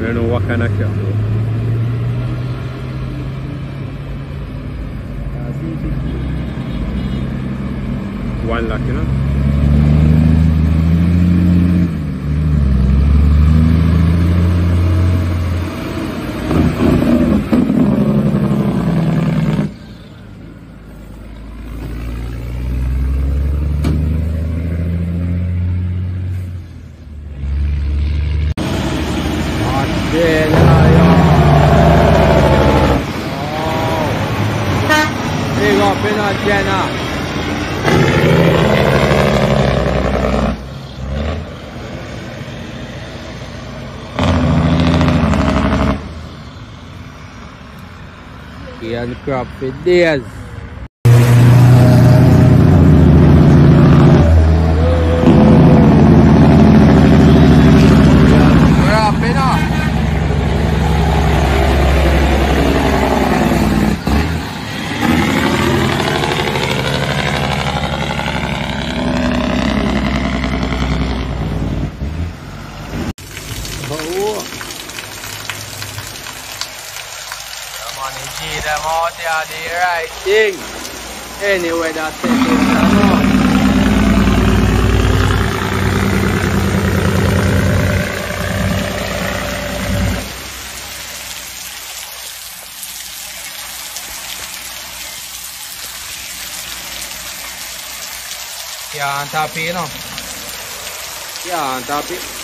上の湧かなきゃ。One lucky, no? Up in a Jenna. Ian crop for Come on, you see them out there, the right thing. Anyway, that's it. Can't tap it, know. Can't tap it.